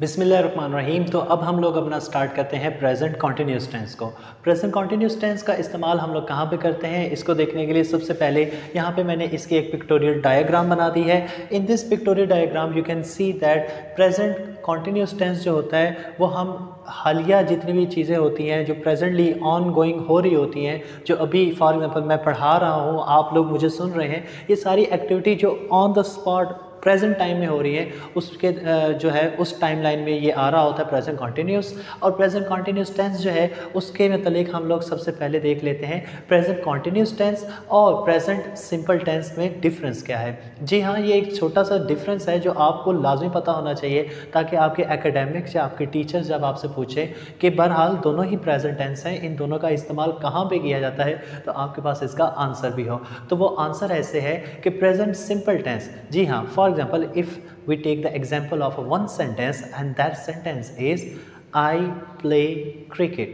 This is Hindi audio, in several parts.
बिसमीम तो अब हम लोग अपना स्टार्ट करते हैं प्रेजेंट कॉन्टीन्यूस टेंस को। प्रेजेंट कॉन्टीन्यूस टेंस का इस्तेमाल हम लोग कहाँ पे करते हैं? इसको देखने के लिए सबसे पहले यहाँ पे मैंने इसकी एक पिक्टोरियल डायग्राम बना दी है। In this pictorial diagram you can see that present continuous tense जो होता है, वो हम हालिया जितनी भी चीज़ें होती हैं, जो प्रेजेंटली ऑन गोइंग हो रही होती हैं, जो अभी फॉर एग्ज़ाम्पल मैं पढ़ा रहा हूँ, आप लोग मुझे सुन रहे हैं, ये सारी एक्टिविटी जो on the spot present time में हो रही है, उसके जो है, उस टाइम लाइन में ये आ रहा होता है प्रेजेंट कॉन्टीन्यूस और प्रेजेंट कॉन्टीन्यूस टेंस जो है, उसके मतलब हम लोग सबसे पहले देख लेते हैं प्रेजेंट कॉन्टीन्यूस टेंस और प्रेजेंट सिंपल टेंस में डिफरेंस क्या है। जी हाँ ये एक छोटा सा डिफरेंस है जो आपको लाजमी पता होना चाहिए, ताकि आपके एकेडमिक्स या आपके टीचर्स जब आपसे पूछें कि बहरहाल दोनों ही प्रेजेंट टेंस हैं, इन दोनों का इस्तेमाल कहाँ पर किया जाता है तो आपके पास इसका आंसर भी हो। तो वो आंसर ऐसे है कि प्रेजेंट सिंपल टेंस जी हाँ for for example, if we take the example of one sentence and that sentence is, I play cricket.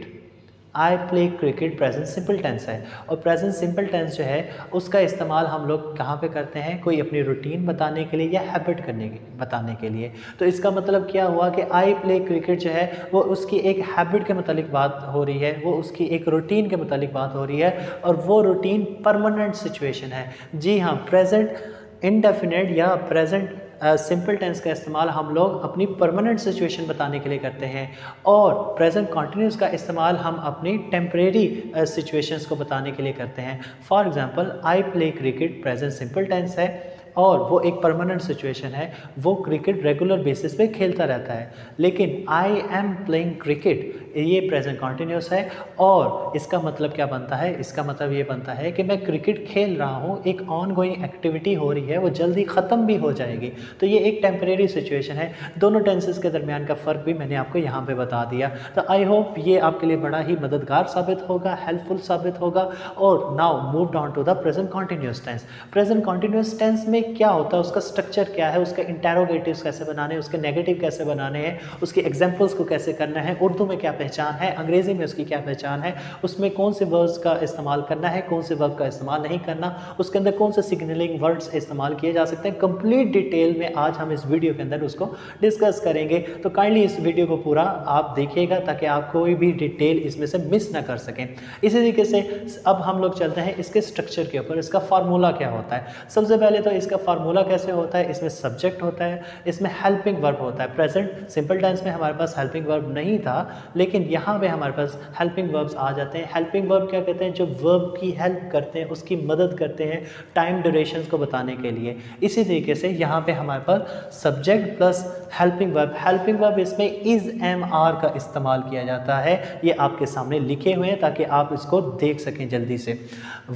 I play cricket present simple tense है। और प्रेजेंट सिंपल टेंस जो है, उसका इस्तेमाल हम लोग कहाँ पे करते हैं? कोई अपनी रूटीन बताने के लिए या हैबिट करने के, बताने के लिए। तो इसका मतलब क्या हुआ कि आई प्ले क्रिकेट जो है, वो उसकी एक हैबिट के मतलब बात हो रही है। वो उसकी एक रूटीन के मतलब बात हो रही है। और वो रूटीन परमानेंट सिचुएशन है। जी हाँ प्रेजेंट इनडेफिनेट या प्रेजेंट सिंपल टेंस का इस्तेमाल हम लोग अपनी परमानेंट सिचुएशन बताने के लिए करते हैं। और प्रेजेंट कॉन्टीन्यूस का इस्तेमाल हम अपनी टेम्परेरी सिचुएशंस को बताने के लिए करते हैं। For example I play cricket present simple tense है। और वो एक परमानेंट सिचुएशन है। वो क्रिकेट रेगुलर बेसिस पे खेलता रहता है। लेकिन आई एम प्लेइंग क्रिकेट ये प्रेजेंट कॉन्टीन्यूस है और इसका मतलब क्या बनता है? इसका मतलब ये बनता है कि मैं क्रिकेट खेल रहा हूँ, एक ऑन गोइंग एक्टिविटी हो रही है, वो जल्दी ख़त्म भी हो जाएगी। तो ये एक टेम्परेरी सिचुएशन है। दोनों टेंसेस के दरमियान का फ़र्क भी मैंने आपको यहाँ पर बता दिया। तो आई होप ये आपके लिए बड़ा ही मददगार साबित होगा हेल्पफुल साबित होगा। और now move down to the present continuous tense present continuous tense में क्या होता है? उसका स्ट्रक्चर क्या है? उसके इंटेरोगेटिव कैसे बनाने उसके नेगेटिव कैसे बनाने हैं? उसके एग्जाम्पल्स को कैसे करना है? उर्दू में क्या पहचान है? अंग्रेज़ी में उसकी क्या पहचान है? उसमें कौन से वर्ड्स का इस्तेमाल करना है? कौन से वर्ड का इस्तेमाल नहीं करना? उसके अंदर कौन से सिग्नलिंग वर्ड्स इस्तेमाल किए जा सकते हैं? कंप्लीट डिटेल में आज हम इस वीडियो के अंदर उसको डिस्कस करेंगे। तो काइंडली इस वीडियो को पूरा आप देखिएगा ताकि आप कोई भी डिटेल इसमें से मिस ना कर सकें। इसी तरीके से अब हम लोग चलते हैं इसके स्ट्रक्चर के ऊपर। इसका फार्मूला क्या होता है? सबसे पहले तो इसका फार्मूला कैसे होता है? इसमें सब्जेक्ट होता है। इसमें हेल्पिंग वर्ब होता है। प्रेजेंट सिंपल टेंस में हमारे पास हेल्पिंग वर्ब नहीं था, लेकिन यहाँ पे हमारे पास हेल्पिंग वर्ब्स आ जाते हैं। हेल्पिंग वर्ब क्या कहते हैं? जो वर्ब की हेल्प करते हैं, उसकी मदद करते हैं टाइम ड्यूरेशन को बताने के लिए। इसी तरीके से यहाँ पे हमारे पास subject plus helping verb helping verb इसमें इज़ एम आर का इस्तेमाल किया जाता है। ये आपके सामने लिखे हुए हैं ताकि आप इसको देख सकें जल्दी से।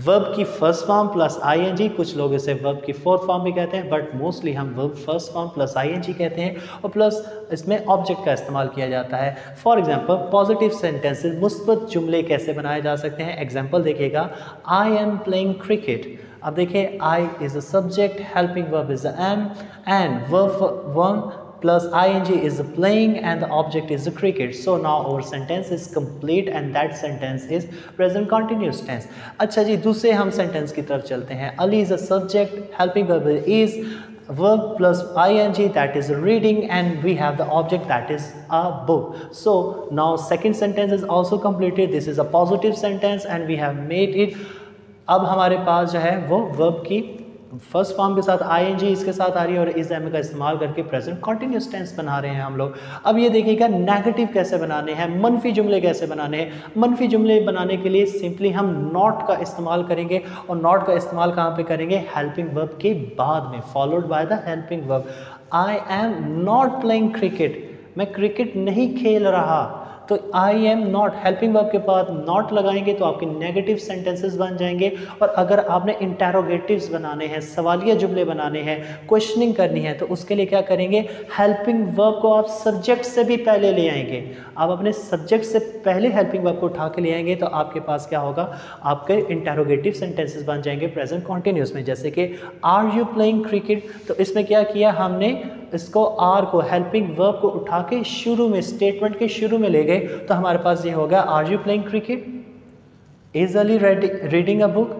वर्ब की फ़र्स्ट फॉर्म प्लस आई कुछ लोग इसे वर्ब की फोर्थ फॉर्म भी कहते हैं बट मोस्टली हम verb first form plus I कहते हैं। और प्लस इसमें ऑब्जेक्ट का इस्तेमाल किया जाता है। फॉर एग्ज़ाम्पल पॉजिटिव सेंटेंसेज मुस्बत जुमले कैसे बनाए जा सकते हैं? एग्ज़ाम्पल देखिएगा। आई एम प्लेइंग क्रिकेट अब देखिए I is a subject helping verb is am and verb one plus ing is playing and the object is the cricket so now our sentence is complete and that sentence is present continuous tense अच्छा जी दूसरे हम sentence की तरफ़ चलते हैं Ali is a subject helping verb is verb plus ing that is reading and we have the object that is a book so now second sentence is also completed this is a positive sentence and we have made it अब हमारे पास जो है वो वर्ब की फ़र्स्ट फॉर्म के साथ आईएनजी इसके साथ आ रही है और इस एम का इस्तेमाल करके प्रेजेंट कॉन्टीन्यूस टेंस बना रहे हैं हम लोग। अब ये देखिएगा नेगेटिव कैसे बनाने हैं मनफी जुमले कैसे बनाने हैं। मनफी जुमले बनाने के लिए सिंपली हम नॉट का इस्तेमाल करेंगे और नॉट का इस्तेमाल कहाँ पे करेंगे? हेल्पिंग वर्ब के बाद में followed by the helping verb I am not playing cricket मैं क्रिकेट नहीं खेल रहा। तो I am not helping verb के बाद नॉट लगाएँगे तो आपके नेगेटिव सेंटेंसेस बन जाएँगे। और अगर आपने इंटेरोगेटिव्स बनाने हैं, सवालिया जुमले बनाने हैं क्वेश्चनिंग करनी है तो उसके लिए क्या करेंगे? हेल्पिंग वर्ब को आप सब्जेक्ट से भी पहले ले आएँगे। आप अपने सब्जेक्ट से पहले हेल्पिंग वर्ब को उठा के ले आएँगे तो आपके पास क्या होगा? आपके इंटेरोगेटिव सेंटेंसेस बन जाएँगे प्रेजेंट कॉन्टिन्यूस में। जैसे कि आर यू प्लेइंग क्रिकेट तो इसमें क्या किया हमने? इसको आर को हेल्पिंग वर्ब को उठा के शुरू में स्टेटमेंट के शुरू में ले गए। तो हमारे पास ये हो गया are you playing cricket is Ali reading a book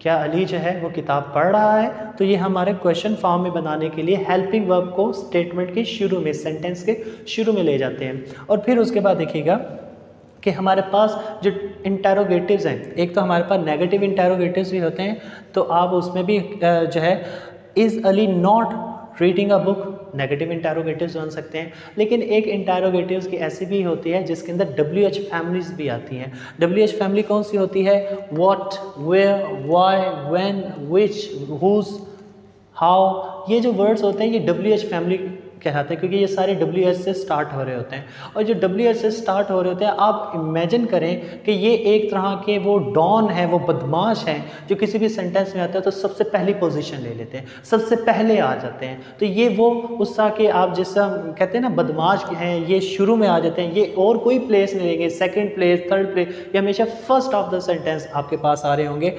क्या अली जो है, वो किताब पढ़ रहा है? तो ये हमारे क्वेश्चन फॉर्म में बनाने के लिए हेल्पिंग वर्ब को स्टेटमेंट के शुरू में सेंटेंस के शुरू में ले जाते हैं। और फिर उसके बाद देखिएगा कि हमारे पास जो इंटेरोगेटिव्स हैं, एक तो हमारे पास नेगेटिव इंटेरोगेटिव्स भी होते हैं तो आप उसमें भी जो है is Ali not reading a book negative interrogatives बन सकते हैं। लेकिन एक इंटेरोगेटिव्स की ऐसी भी होती है, जिसके अंदर डब्ल्यू एच फैमिलीज़ भी आती हैं। डब्ल्यू एच फैमिली कौन सी होती है? What where why when which whose how ये जो वर्ड्स होते हैं, ये डब्ल्यू एच फैमिली कहलाते हैं, क्योंकि ये सारे डब्ल्यू एस से स्टार्ट हो रहे होते हैं। और जो डब्ल्यू एस से स्टार्ट हो रहे होते हैं, आप इमेजिन करें कि ये एक तरह के वो डॉन है, वो बदमाश हैं, जो किसी भी सेंटेंस में आते हैं तो सबसे पहली पोजीशन ले लेते हैं, सबसे पहले आ जाते हैं। तो ये वो उस तरह के आप जैसा कहते हैं ना, बदमाश हैं, ये शुरू में आ जाते हैं, ये और कोई प्लेस नहीं लेंगे सेकेंड प्लेस थर्ड प्लेस ये हमेशा फ़र्स्ट ऑफ़ द सेंटेंस आपके पास आ रहे होंगे।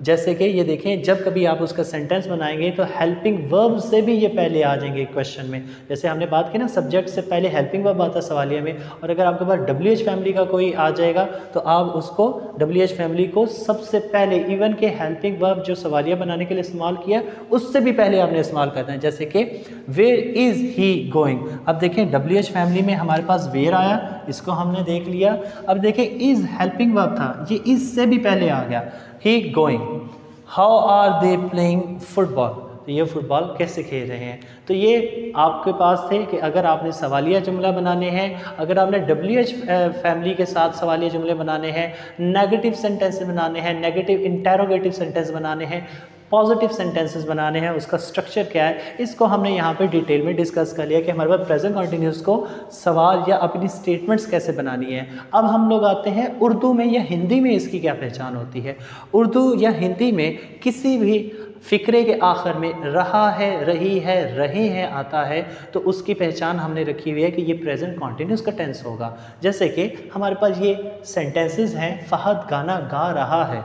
जैसे कि ये देखें, जब कभी आप उसका सेंटेंस बनाएँगे तो हेल्पिंग वर्ब से भी ये पहले आ जाएँगे क्वेश्चन में। जैसे हमने बात की ना सब्जेक्ट से पहले हेल्पिंग वर्ब आता सवालिया में, और अगर आपके पास डब्ल्यू एच फैमिली का कोई आ जाएगा तो आप उसको डब्ल्यू एच फैमिली को सबसे पहले इवन के हेल्पिंग वर्ब जो सवालिया बनाने के लिए इस्तेमाल किया, उससे भी पहले आपने इस्तेमाल करना है। जैसे कि वेयर इज़ ही गोइंग अब देखें डब्ल्यू एच फैमिली में हमारे पास वेयर आया, इसको हमने देख लिया। अब देखें इज़ हेल्पिंग वर्ब था, ये इज़ से भी पहले आ गया। He going how are they playing football तो ये फुटबॉल कैसे खेल रहे हैं? तो ये आपके पास थे कि अगर आपने सवालिया जुमला बनाने हैं, अगर आपने डब्ल्यू एच फैमिली के साथ सवालिया जुमले बनाने हैं नेगेटिव सेंटेंस बनाने हैं नेगेटिव इंटेरोगेटिव सेंटेंस बनाने हैं पॉजिटिव सेंटेंसेस बनाने हैं, उसका स्ट्रक्चर क्या है, इसको हमने यहाँ पे डिटेल में डिस्कस कर लिया कि हमारे पास प्रेजेंट कॉन्टीन्यूस को सवाल या अपनी स्टेटमेंट्स कैसे बनानी है। अब हम लोग आते हैं उर्दू में या हिंदी में इसकी क्या पहचान होती है। उर्दू या हिंदी में किसी भी फ़िक्रे के आखिर में रहा है, रही है, रहे हैं, आता है तो उसकी पहचान हमने रखी हुई है कि ये प्रेजेंट कॉन्टीन्यूस का टेंस होगा। जैसे कि हमारे पास ये सेंटेंसेस हैं, फ़हद गाना गा रहा है,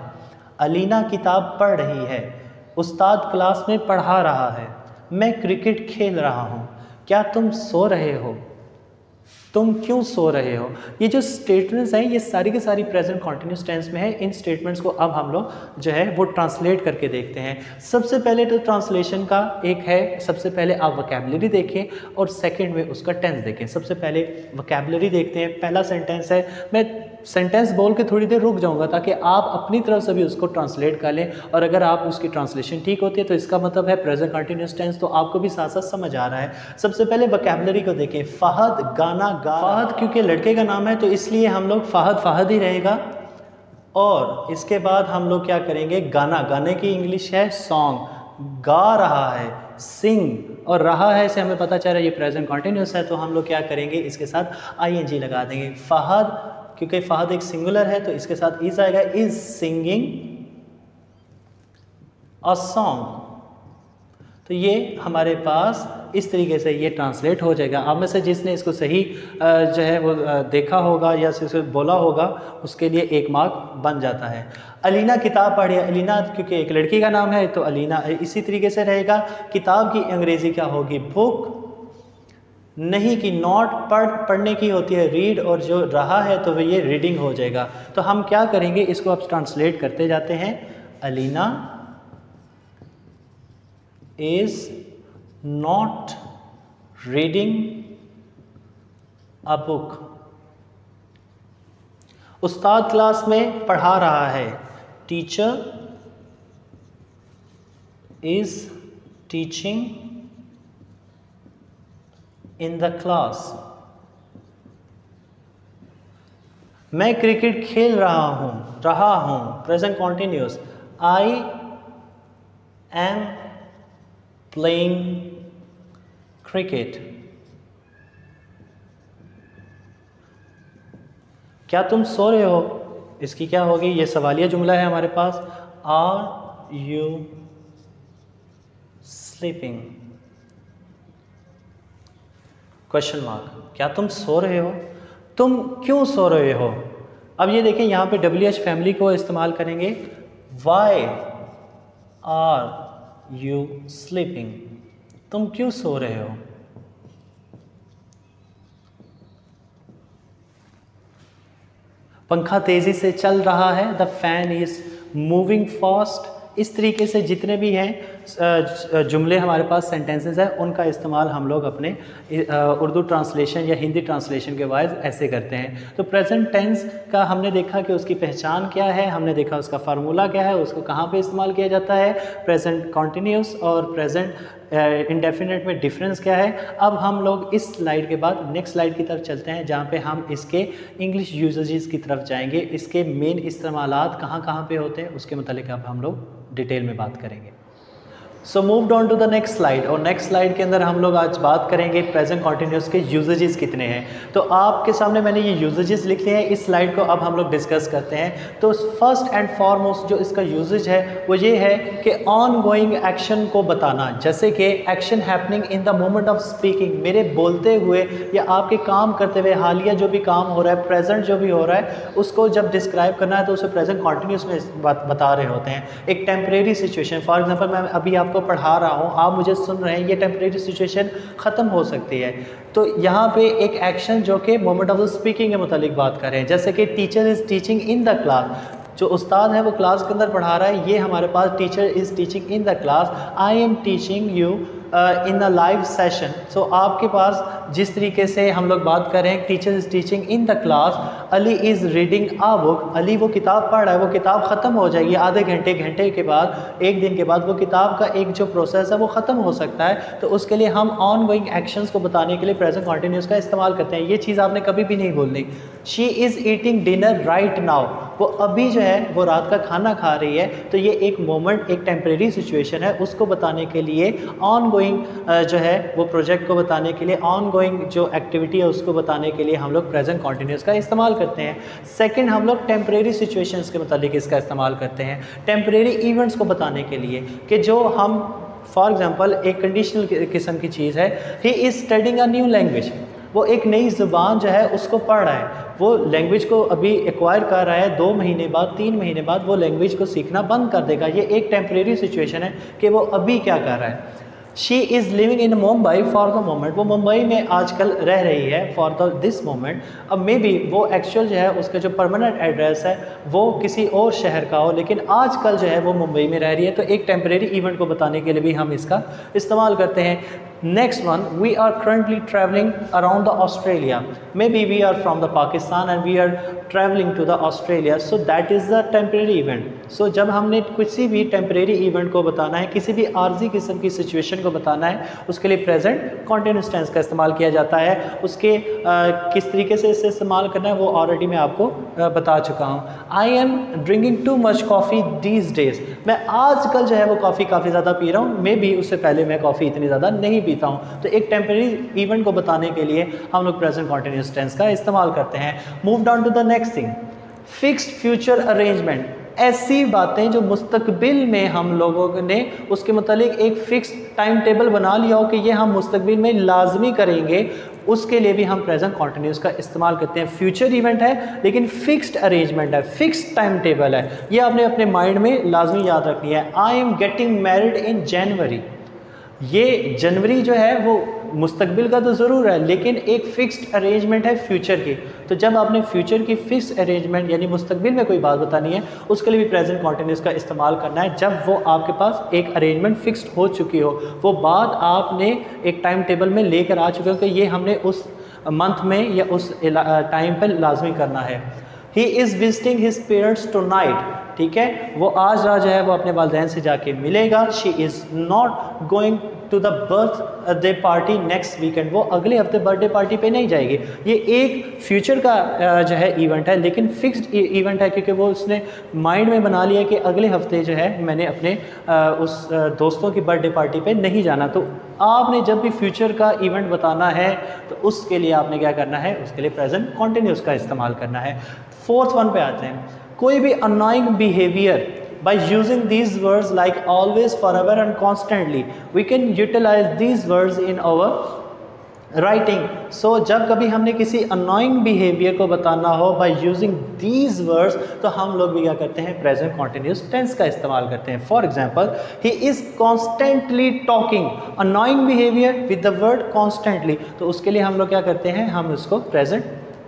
अलीना किताब पढ़ रही है उस्ताद क्लास में पढ़ा रहा है। मैं क्रिकेट खेल रहा हूँ। क्या तुम सो रहे हो? तुम क्यों सो रहे हो? ये जो स्टेटमेंट्स हैं, ये सारी की सारी प्रेजेंट कॉन्टिन्यूस टेंस में है। इन स्टेटमेंट्स को अब हम लोग जो है, वो ट्रांसलेट करके देखते हैं। सबसे पहले तो ट्रांसलेशन का एक है, सबसे पहले आप वकेबलरी देखें और सेकंड में उसका टेंस देखें। सबसे पहले वकेबलरी देखते हैं। पहला सेंटेंस है, मैं सेंटेंस बोल के थोड़ी देर रुक जाऊँगा ताकि आप अपनी तरफ़ से भी उसको ट्रांसलेट कर लें। और अगर आप उसकी ट्रांसलेशन ठीक होती है तो इसका मतलब है प्रेजेंट कंटिन्यूस टेंस तो आपको भी साथ साथ समझ आ रहा है। सबसे पहले वकेबलरी को देखें। फ़हद, गाना, गा। फ़हद क्योंकि लड़के का नाम है तो इसलिए हम लोग फ़हद फ़हद ही रहेगा। और इसके बाद हम लोग क्या करेंगे? गाना। गाने की इंग्लिश है सॉन्ग गा रहा है सिंग और रहा है इसे हमें पता चल रहा है, ये प्रेजेंट कॉन्टीन्यूस है तो हम लोग क्या करेंगे? इसके साथ आईएनजी लगा देंगे। फ़हद क्योंकि फ़हद एक सिंगुलर है तो इसके साथ इज़ आएगा इज़ सिंगिंग अ सॉन्ग तो ये हमारे पास इस तरीके से ये ट्रांसलेट हो जाएगा। आप में से जिसने इसको सही जो है वो देखा होगा या इसको बोला होगा, उसके लिए एक मार्क बन जाता है। अलीना किताब पढ़े अलीना, क्योंकि एक लड़की का नाम है तो अलीना इसी तरीके से रहेगा। किताब की अंग्रेज़ी क्या होगी? बुक नहीं कि नॉट पढ़, पढ़ने की होती है रीड और जो रहा है तो वह ये रीडिंग हो जाएगा। तो हम क्या करेंगे, इसको आप ट्रांसलेट करते जाते हैं। Alina is not reading a book Ustad class में पढ़ा रहा है। Teacher is teaching in the class मैं क्रिकेट खेल रहा हूँ रहा हूँ present continuous I am playing cricket क्या तुम सो रहे हो? इसकी क्या होगी? ये सवालिया जुमला है हमारे पास. Are you sleeping question mark क्या तुम सो रहे हो? तुम क्यों सो रहे हो? अब ये देखें, यहाँ पे डब्ल्यू एच फैमिली को इस्तेमाल करेंगे। वाई आर यू स्लीपिंग तुम क्यों सो रहे हो? पंखा तेज़ी से चल रहा है। The fan is moving fast इस तरीके से जितने भी हैं जुमले हमारे पास सेंटेंसेस हैं, उनका इस्तेमाल हम लोग अपने उर्दू ट्रांसलेशन या हिंदी ट्रांसलेशन के वाइज ऐसे करते हैं। तो प्रेजेंट टेंस का हमने देखा कि उसकी पहचान क्या है, हमने देखा उसका फार्मूला क्या है, उसको कहाँ पे इस्तेमाल किया जाता है प्रेजेंट कॉन्टीन्यूस और प्रेजेंट इंडेफिनेट में डिफरेंस क्या है। अब हम लोग इस स्लाइड के बाद नेक्स्ट स्लाइड की तरफ़ चलते हैं, जहाँ पे हम इसके इंग्लिश यूजेज की तरफ़ जाएँगे। इसके मेन इस्तेमाल कहाँ कहाँ पे होते हैं, उसके मतलब अब हम लोग डिटेल में बात करेंगे। So move on to the next slide और नेक्स्ट स्लाइड के अंदर हम लोग आज बात करेंगे प्रेजेंट कॉन्टीन्यूस के यूजेजेस कितने हैं। तो आपके सामने मैंने ये यूजेजेस लिख लिए हैं। इस स्लाइड को अब हम लोग डिस्कस करते हैं। तो फ़र्स्ट एंड फॉरमोस्ट जो इसका यूजेज है, वो ये है कि ऑन गोइंग एक्शन को बताना। जैसे कि action happening in the moment of speaking मेरे बोलते हुए या आपके काम करते हुए, हालिया जो भी काम हो रहा है प्रेजेंट जो भी हो रहा है, उसको जब डिस्क्राइब करना है तो उसे प्रेजेंट कॉन्टीन्यूस में बता रहे होते हैं। एक टेम्परेरी सिचुएशन फॉर एग्ज़ाम्पल मैं अभी आप आपको पढ़ा रहा हूँ, आप मुझे सुन रहे हैं, ये टेम्परेरी सिचुएशन ख़त्म हो सकती है। तो यहाँ पे एक एक्शन जो कि मोमेंट ऑफ़ द स्पीकिंग के मतलब बात करें जैसे कि teacher is teaching in the class जो उस्ताद है वो क्लास के अंदर पढ़ा रहा है, ये हमारे पास teacher is teaching in the class I am teaching you in a live session so आपके पास जिस तरीके से हम लोग बात कर रहे हैं teacher is teaching in the class Ali is reading a book Ali वो किताब पढ़ रहा है, वो किताब ख़त्म हो जाएगी आधे घंटे घंटे के बाद, एक दिन के बाद वो किताब का एक जो प्रोसेस है, वो ख़त्म हो सकता है। तो उसके लिए हम ऑन गोइंग एक्शन को बताने के लिए प्रेजेंट कॉन्टीन्यूस का इस्तेमाल करते हैं। ये चीज़ आपने कभी भी नहीं बोलनी she is eating dinner right now वो अभी जो है, वो रात का खाना खा रही है। तो ये एक मोमेंट एक टेम्प्रेरी सिचुएशन है। उसको बताने के लिए ऑन जो है, वो प्रोजेक्ट को बताने के लिए ऑन गोइंग जो एक्टिविटी है, उसको बताने के लिए हम लोग प्रेजेंट कॉन्टीन्यूस का इस्तेमाल करते हैं। सेकेंड हम लोग टेम्प्रेरी सिचुएशंस के मतलब इसका इस्तेमाल करते हैं। टेम्प्रेरी इवेंट्स को बताने के लिए कि जो हम फॉर एग्ज़ाम्पल एक कंडीशनल किस्म की चीज़ है he is studying a new language वो एक नई ज़ुबान जो है, उसको पढ़ रहा है। वो लैंग्वेज को अभी एक्वायर कर रहा है, दो महीने बाद, तीन महीने बाद वो लैंग्वेज को सीखना बंद कर देगा। ये एक टेम्प्रेरी सिचुएशन है कि वो अभी क्या कर रहा है। She is living in Mumbai for the moment वो मुंबई में आजकल रह रही है फॉर द दिस मोमेंट अब मे बी वो एक्चुअल जो है, उसका जो परमानेंट एड्रेस है, वो किसी और शहर का हो, लेकिन आजकल जो है वो मुंबई में रह रही है। तो एक टेम्परेरी इवेंट को बताने के लिए भी हम इसका इस्तेमाल करते हैं। Next one, we are currently traveling around the Australia. Maybe we are from the Pakistan and we are traveling to the Australia. So that is the temporary event. So जब हमने किसी भी temporary event को बताना है किसी भी आर्जी किस्म की situation को बताना है उसके लिए present continuous tense का इस्तेमाल किया जाता है उसके आ, किस तरीके से इसे इस्तेमाल करना है वो already मैं आपको आ, बता चुका हूँ I am drinking too much coffee these days. मैं आजकल जो है वो कॉफ़ी काफ़ी ज़्यादा पी रहा हूँ मे बी उससे पहले मैं कॉफ़ी इतनी ज़्यादा नहीं पीता हूँ। तो एक टेम्प्रेरी इवेंट को बताने के लिए हम लोग प्रेजेंट कॉन्टीन्यूस टेंस का इस्तेमाल करते हैं। Move down to the next thing fixed future arrangement ऐसी बातें जो मुस्तकबिल में हम लोगों ने उसके मतलब एक फ़िक्स टाइम टेबल बना लिया हो कि ये हम मुस्तकबिल में लाजमी करेंगे, उसके लिए भी हम प्रेजेंट कॉन्टीन्यूस का इस्तेमाल करते हैं। फ्यूचर इवेंट है, लेकिन फिक्स्ड अरेंजमेंट है फिक्स्ड टाइम टेबल है। ये आपने अपने माइंड में लाजमी याद रखनी है। I am getting married in January ये जनवरी जो है वो मुस्तबिल का तो ज़रूर है, लेकिन एक फ़िक्स्ड अरेंजमेंट है फ्यूचर की। तो जब आपने फ्यूचर की फ़िक्स अरेंजमेंट यानी मुस्तबिल में कोई बात बतानी है, उसके लिए भी प्रेजेंट कॉन्टीन्यूस का इस्तेमाल करना है, जब वो आपके पास एक अरेंजमेंट फ़िक्स्ड हो चुकी हो। वो बात आपने एक टाइम टेबल में लेकर आ चुके हो कि ये हमने उस मंथ में या उस टाइम पर लाजमी करना है। He is visiting his parents tonight ठीक है? वो आज राज है, वो अपने वालदेन से जाके मिलेगा। She is not going to the birthday party next weekend वो अगले हफ़्ते बर्थडे पार्टी पे नहीं जाएगी। ये एक फ्यूचर का जो है इवेंट है, लेकिन फिक्स्ड इवेंट है, क्योंकि वो उसने माइंड में बना लिया कि अगले हफ़्ते जो है मैंने अपने उस दोस्तों की बर्थडे पार्टी पे नहीं जाना। तो आपने जब भी फ्यूचर का इवेंट बताना है तो उसके लिए आपने क्या करना है? उसके लिए प्रेजेंट कॉन्टीन्यूस का इस्तेमाल करना है। फोर्थ वन पे आते हैं। कोई भी annoying behaviour by using these words like always, forever and constantly, we can utilize these words in our writing so जब कभी हमने किसी अनोइंग बिहेवियर को बताना हो बाय यूजिंग दीज वर्ड्स तो हम लोग भी क्या करते हैं? प्रेजेंट कॉन्टिन्यूस टेंस का इस्तेमाल करते हैं। For example he is constantly talking annoying behaviour with the word constantly तो उसके लिए हम लोग क्या करते हैं? हम उसको प्रेजेंट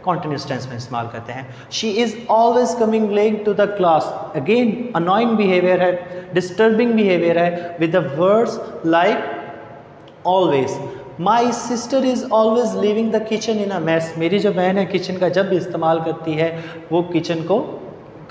कॉन्टिन्यूस टेंस में इस्तेमाल करते हैं। She is always coming late to the class again annoying behaviour है डिस्टर्बिंग बिहेवियर है with the words like always my sister is always living the kitchen in a mess मेरी जो बहन है किचन का जब भी इस्तेमाल करती है, वो किचन को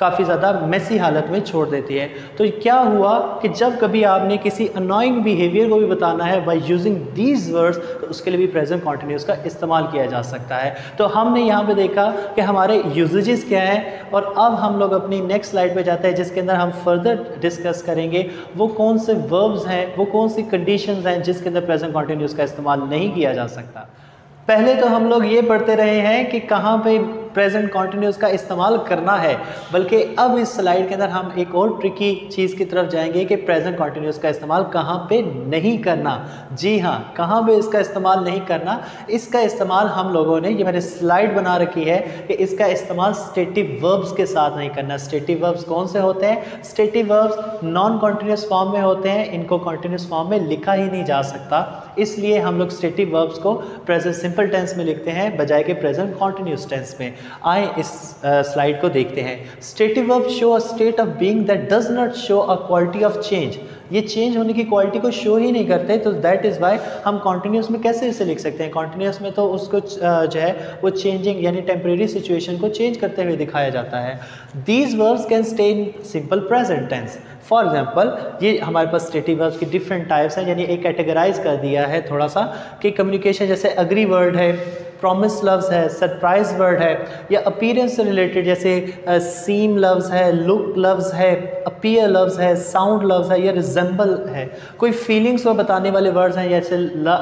काफ़ी ज़्यादा मैसी हालत में छोड़ देती है। तो क्या हुआ कि जब कभी आपने किसी अनोइंग बिहेवियर को भी बताना है बाई यूजिंग दीज वर्ड्स तो उसके लिए भी प्रेजेंट कॉन्टीन्यूस का इस्तेमाल किया जा सकता है। तो हमने यहाँ पे देखा कि हमारे यूजेज क्या हैं और अब हम लोग अपनी नेक्स्ट स्लाइड पे जाते हैं, जिसके अंदर हम फर्दर डिस्कस करेंगे। वो कौन से वर्ब्स हैं, वो कौन सी कंडीशन हैं जिसके अंदर प्रेजेंट कॉन्टीन्यूस का इस्तेमाल नहीं किया जा सकता। पहले तो हम लोग ये पढ़ते रहे हैं कि कहाँ पे प्रेजेंट कॉन्टिन्यूस का इस्तेमाल करना है, बल्कि अब इस स्लाइड के अंदर हम एक और ट्रिकी चीज़ की तरफ़ जाएँगे कि प्रेजेंट कॉन्टिन्यूस का इस्तेमाल कहाँ पे नहीं करना। जी हाँ कहाँ पे इसका इस्तेमाल नहीं करना? इसका इस्तेमाल हम लोगों ने, ये मैंने स्लाइड बना रखी है कि इसका इस्तेमाल स्टेटिव वर्ब्स के साथ नहीं करना। स्टेटिव वर्ब्स कौन से होते हैं? Stative verbs non continuous form में होते हैं, इनको कॉन्टिन्यूस फॉर्म में लिखा ही नहीं जा सकता। इसलिए हम लोग स्टेटिव वर्ब्स को प्रेजेंट सिंपल टेंस में लिखते हैं बजाय के प्रेजेंट कॉन्टिन्यूस टेंस में। आए इस स्लाइड uh, को देखते हैं। Stative verb show a state of being that does not show a quality of change ये चेंज होने की क्वालिटी को शो ही नहीं करते तो दैट इज़ वाई हम कॉन्टीन्यूस में कैसे इसे लिख सकते हैं? कॉन्टीन्यूस में तो उसको जो है वो चेंजिंग यानी टेम्प्रेरी सिचुएशन को चेंज करते हुए दिखाया जाता है। These verbs can stay in simple present tense for example ये हमारे पास स्टेटिव वर्ब्स की डिफरेंट टाइप्स हैं, यानी एक कैटेगराइज कर दिया है थोड़ा सा कि कम्युनिकेशन जैसे अग्री वर्ड है प्रॉमिस लव्स है सरप्राइज़ वर्ड है या अपीयरेंस से रिलेटेड जैसे सीम लव्स है लुक लव्स है अपीयर लव्स है साउंड लव्स है या रिजेंबल है। कोई फीलिंग्स को बताने वाले वर्ड्स हैं जैसे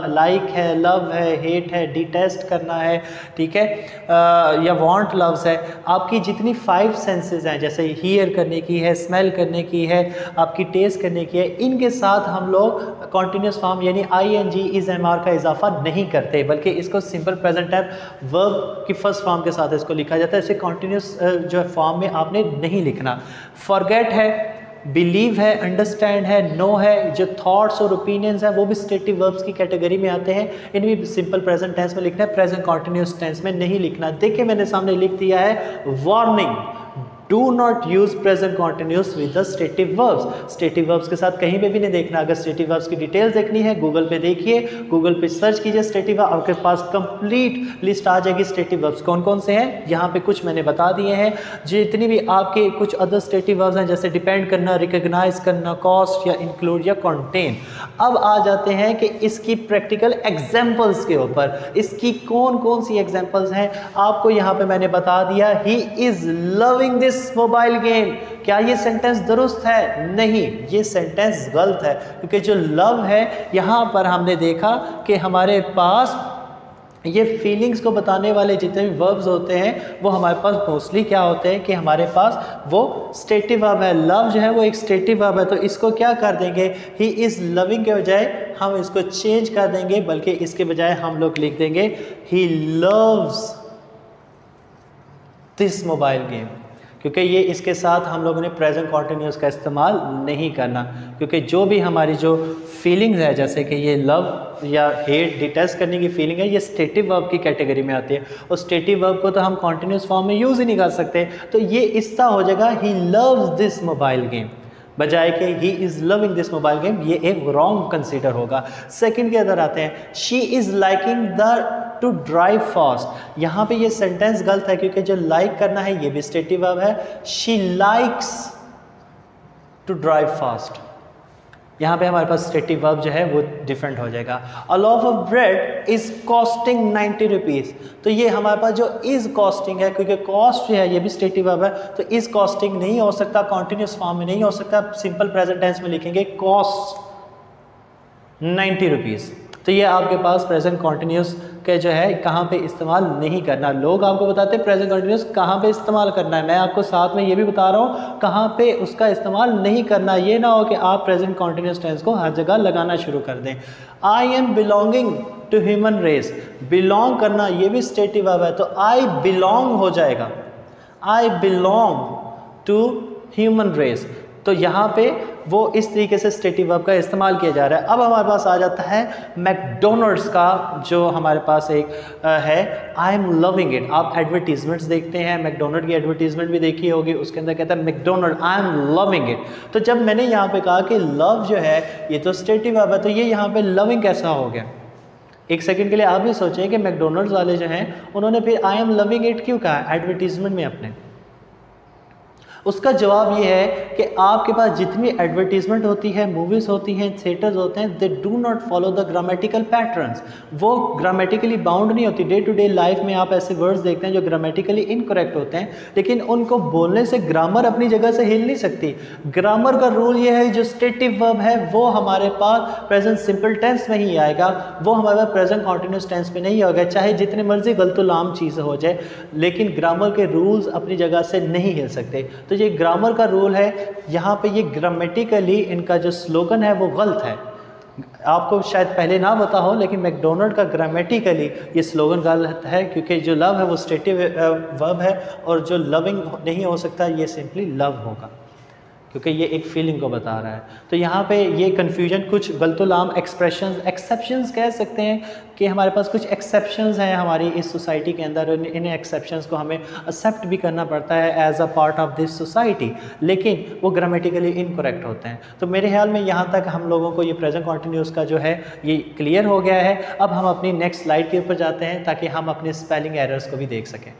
लाइक है लव है हेट है डिटेस्ट करना है ठीक है? uh, या वांट लव्स है आपकी जितनी फाइव सेंसेस हैं जैसे हीयर करने की है स्मेल करने की है आपकी टेस्ट करने की है इनके साथ हम लोग कॉन्टीन्यूस फॉर्म यानी I N G is am are का इजाफा नहीं करते बल्कि इसको सिंपल प्रेजेंट टाइप वर्ब की फ़र्स्ट फॉर्म के साथ इसको लिखा जाता है। इसे कॉन्टीन्यूस जो है फॉर्म में आपने नहीं लिखना। फॉरगेट है बिलीव है अंडरस्टैंड है नो है, जो थॉट्स और ओपिनियंस हैं, वो भी स्टेटिव वर्ब्स की कैटेगरी में आते हैं। इन्हें भी सिंपल प्रेजेंट टेंस में लिखना है। प्रेजेंट कॉन्टिन्यूस टेंस में नहीं लिखना। देखिए मैंने सामने लिख दिया है warning do not use present continuous with the stative verbs stative verbs के साथ कहीं पे भी नहीं देखना। अगर स्टेटिव वर्ब्स की डिटेल्स देखनी है गूगल पे देखिए। गूगल पे सर्च कीजिए स्टेटिव आपके पास कंप्लीट लिस्ट आ जाएगी स्टेटिव वर्ब्स कौन कौन से हैं? यहाँ पे कुछ मैंने बता दिए हैं। जितनी भी आपके कुछ अदर स्टेटिव वर्ब्स हैं, जैसे डिपेंड करना रिकग्नाइज करना कॉस्ट या इंक्लूड या कॉन्टेन अब आ जाते हैं कि इसकी प्रैक्टिकल एग्जाम्पल्स के ऊपर। इसकी कौन कौन सी एग्जाम्पल्स हैं? आपको यहाँ पे मैंने बता दिया he is loving this this mobile game? क्या ये सेंटेंस दुरुस्त है? नहीं, ये सेंटेंस गलत है, क्योंकि जो लव है, यहाँ पर हमने देखा कि हमारे पास ये फीलिंग्स को बताने वाले जितने भी वर्ब्स होते हैं, वो हमारे पास मोस्टली क्या होते हैं कि हमारे पास वो स्टेटिव वर्ब है। लव जो है, वो एक स्टेटिव वर्ब है तो इसको क्या कर देंगे? ही इज़ लविंग के बजाय हम इसको चेंज कर देंगे, बल्कि इसके बजाय हम लोग लिख देंगे he loves this mobile game क्योंकि ये इसके साथ हम लोगों ने प्रेजेंट कॉन्टीन्यूस का इस्तेमाल नहीं करना। क्योंकि जो भी हमारी जो फीलिंग्स है, जैसे कि ये लव या हेट डिटेस्ट करने की फीलिंग है, ये स्टेटिव वर्ब की कैटेगरी में आती है। और स्टेटिव वर्ब को तो हम कॉन्टीन्यूस फॉर्म में यूज़ ही नहीं कर सकते। तो ये इसका हो जाएगा he loves this mobile game बजाय के he is loving this mobile game ये एक रॉन्ग कंसिडर होगा। सेकेंड के अंदर आते हैं she is liking the to drive fast यहाँ पे ये सेंटेंस गलत है, क्योंकि जो लाइक like करना है, ये भी स्टेटिव वर्ब है। She likes to drive fast यहाँ पे हमारे पास स्टेटिव वर्ब जो है वो डिफरेंट हो जाएगा। A loaf of bread is costing ninety rupees तो ये हमारे पास जो इज़ कॉस्टिंग है, क्योंकि कॉस्ट जो है, ये भी स्टेटिव वर्ब है तो इज़ कॉस्टिंग नहीं हो सकता कॉन्टिन्यूस फॉर्म में नहीं हो सकता। सिंपल प्रेजेंट टेंस में लिखेंगे कॉस्ट नाइन्टी रुपीज़ तो ये आपके पास प्रेजेंट कॉन्टीन्यूस के जो है, कहाँ पे इस्तेमाल नहीं करना। लोग आपको बताते हैं प्रेजेंट कॉन्टीन्यूस कहाँ पे इस्तेमाल करना है। मैं आपको साथ में ये भी बता रहा हूँ, कहाँ पे उसका इस्तेमाल नहीं करना। ये ना हो कि आप प्रेजेंट कॉन्टीन्यूस टेंस को हर जगह लगाना शुरू कर दें। I am belonging to human race belong करना ये भी स्टेटिव है तो आई बिलोंग हो जाएगा। I belong to human race तो यहाँ पे वो इस तरीके से स्टेटिव वर्ब का इस्तेमाल किया जा रहा है। अब हमारे पास आ जाता है मैकडोनल्ड्स का, जो हमारे पास एक है। I am loving it. आप एडवर्टीजमेंट्स देखते हैं, मैकडोनल्ड की एडवर्टीजमेंट भी देखी होगी, उसके अंदर कहता है McDonald, I am loving it. तो जब मैंने यहाँ पे कहा कि लव जो है, ये तो स्टेटिव वर्ब है तो ये यहाँ पे लविंग कैसा हो गया? एक सेकंड के लिए आप भी सोचें कि मैकडोनल्ड्स वाले जो हैं, उन्होंने फिर आई एम लविंग इट क्यों कहा? एडवर्टीजमेंट में अपने। उसका जवाब ये है कि आपके पास जितनी एडवर्टीजमेंट होती है मूवीज़ होती हैं थिएटर्स होते हैं they do not follow the grammatical patterns वो ग्रामेटिकली बाउंड नहीं होती. डे टू डे लाइफ में आप ऐसे वर्ड्स देखते हैं जो ग्रामेटिकली इनकरेक्ट होते हैं, लेकिन उनको बोलने से ग्रामर अपनी जगह से हिल नहीं सकती. ग्रामर का रूल ये है, जो स्टेटिव वर्ब है, वो हमारे पास प्रेजेंट सिंपल टेंस में ही आएगा. वो हमारे पास प्रेजेंट कॉन्टिन्यूस टेंस में नहीं होगा चाहे जितने मर्ज़ी गलतुलाम चीज़ हो जाए, लेकिन ग्रामर के रूल्स अपनी जगह से नहीं हिल सकते. तो ये ग्रामर का रूल है, यहाँ पे ये ग्रामेटिकली इनका जो स्लोगन है, वो गलत है। आपको शायद पहले ना बता हो, लेकिन मैकडोनल्ड का ग्रामेटिकली ये स्लोगन गलत है, क्योंकि जो लव है, वो स्टेटिव वर्ब है, और जो लविंग नहीं हो सकता, ये सिंपली लव होगा। क्योंकि ये एक फीलिंग को बता रहा है। तो यहाँ पे ये कन्फ्यूज़न कुछ गलतुलाम एक्सप्रेशन एक्सेप्शंस कह सकते हैं कि हमारे पास कुछ एक्सेप्शंस हैं हमारी इस सोसाइटी के अंदर। इन एक्सेप्शंस को हमें एक्सेप्ट भी करना पड़ता है as a part of this society लेकिन वो ग्रामेटिकली इनकोरेक्ट होते हैं। तो मेरे ख्याल में यहाँ तक हम लोगों को ये प्रेजेंट कॉन्टीन्यूस का जो है, ये क्लियर हो गया है। अब हम अपनी नेक्स्ट स्लाइड के ऊपर जाते हैं ताकि हम अपने स्पेलिंग एरर्स को भी देख सकें।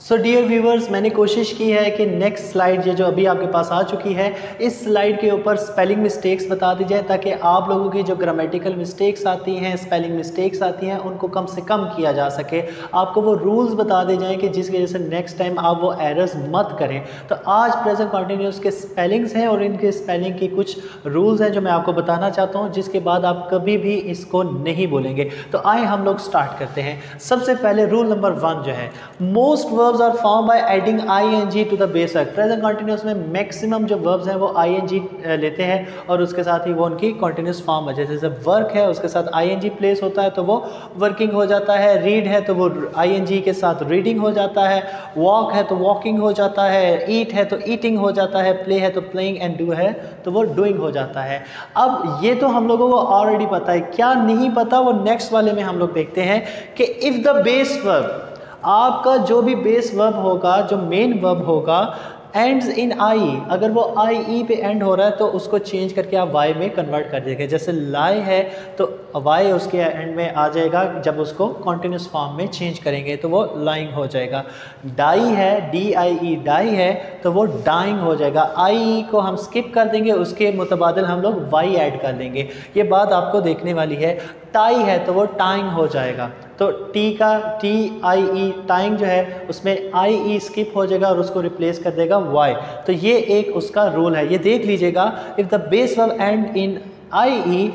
सो डियर व्यूवर्स मैंने कोशिश की है कि नेक्स्ट स्लाइड ये जो अभी आपके पास आ चुकी है, इस स्लाइड के ऊपर स्पेलिंग मिस्टेक्स बता दी जाए ताकि आप लोगों की जो ग्रामेटिकल मिस्टेक्स आती हैं स्पेलिंग मिस्टेक्स आती हैं, उनको कम से कम किया जा सके। आपको वो रूल्स बता दिए जाएँ कि जिसकी वजह से नेक्स्ट टाइम आप वो एरर्स मत करें। तो आज प्रेजेंट कॉन्टीन्यूस के स्पेलिंग्स हैं और इनके स्पेलिंग की कुछ रूल्स हैं जो मैं आपको बताना चाहता हूँ, जिसके बाद आप कभी भी इसको नहीं बोलेंगे। तो आए हम लोग स्टार्ट करते हैं। सबसे पहले रूल नंबर वन जो है most verbs are formed by adding ing to the base verb present continuous में मैक्सिमम जो verbs हैं, वो ing लेते हैं और उसके साथ ही वो उनकी कंटिन्यूस फॉर्म है। जैसे जब वर्क है, उसके साथ ing प्लेस होता है तो वो वर्किंग हो जाता है। रीड है तो वो ing के साथ रीडिंग हो जाता है। वॉक है तो वॉकिंग हो जाता है। ईट है तो ईटिंग हो जाता है। प्ले है तो प्लेइंग एंड डू है तो वो डूइंग हो जाता है। अब ये तो हम लोगों को ऑलरेडी पता है। क्या नहीं पता, वो नेक्स्ट वाले में हम लोग देखते हैं कि इफ़ द बेस वर्ब आपका जो भी बेस वर्ब होगा, जो मेन वर्ब होगा एंड्स इन आई अगर वो आई ई पे एंड हो रहा है तो उसको चेंज करके आप वाई में कन्वर्ट कर देंगे जैसे लाई है तो वाई उसके एंड में आ जाएगा, जब उसको कॉन्टीन्यूस फॉर्म में चेंज करेंगे तो वो लाइंग हो जाएगा। डाई है डी आई ई डाई है तो वो डाइंग हो जाएगा। आई ई को हम स्किप कर देंगे, उसके मुतबादल हम लोग वाई ऐड कर देंगे ये बात आपको देखने वाली है। टाई है तो वो टाइंग हो जाएगा। तो टी का, टी आई ई टाइंग जो है, उसमें आई ई स्किप हो जाएगा और उसको रिप्लेस कर देगा वाई तो ये एक उसका रूल है। ये देख लीजिएगा if the base verb end in I E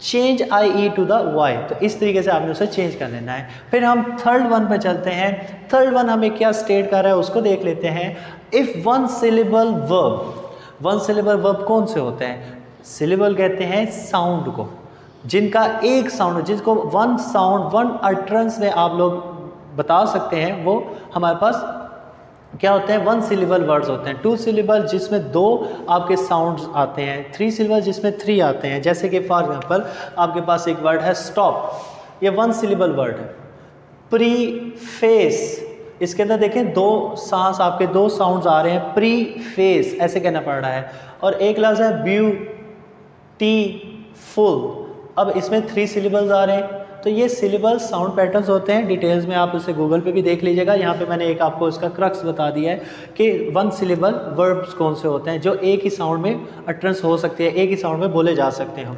change I E to the Y तो इस तरीके से आपने उसे चेंज कर लेना है। फिर हम थर्ड वन पर चलते हैं। थर्ड वन हमें क्या स्टेट कर रहा है, उसको देख लेते हैं। If one syllable verb one syllable verb कौन से होते हैं? सिलेबल कहते हैं साउंड को। जिनका एक साउंड जिसको वन साउंड वन अटरेंस में आप लोग बता सकते हैं, वो हमारे पास क्या होते हैं? वन सिलेबल वर्ड्स होते हैं। टू सिलेबल जिसमें दो आपके साउंड्स आते हैं। थ्री सिलेबल जिसमें थ्री आते हैं। जैसे कि फॉर एग्जांपल आपके पास एक वर्ड है स्टॉप ये वन सिलेबल वर्ड है। प्री फेस इसके अंदर देखें, दो सांस, आपके दो साउंड्स आ रहे हैं। प्री फेस ऐसे कहना पड़ रहा है। और एक लफ्ज़ है ब्यू टी फुल अब इसमें थ्री सिलेबल्स आ रहे हैं। तो ये सिलेबल साउंड पैटर्न्स होते हैं। डिटेल्स में आप उसे गूगल पे भी देख लीजिएगा। यहाँ पे मैंने एक आपको इसका क्रक्स बता दिया है कि वन सिलेबल वर्ब्स कौन से होते हैं, जो एक ही साउंड में अटरेंस हो सकती है, एक ही साउंड में बोले जा सकते हैं।